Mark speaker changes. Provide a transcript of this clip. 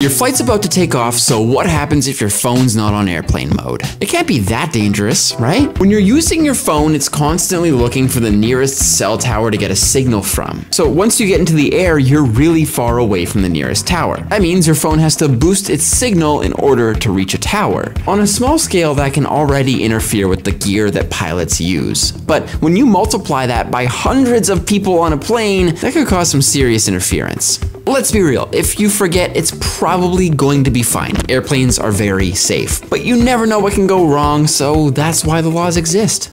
Speaker 1: Your flight's about to take off, so what happens if your phone's not on airplane mode? It can't be that dangerous, right? When you're using your phone, it's constantly looking for the nearest cell tower to get a signal from. So once you get into the air, you're really far away from the nearest tower. That means your phone has to boost its signal in order to reach a tower. On a small scale, that can already interfere with the gear that pilots use. But when you multiply that by hundreds of people on a plane, that could cause some serious interference. Let's be real, if you forget, it's probably going to be fine. Airplanes are very safe. But you never know what can go wrong, so that's why the laws exist.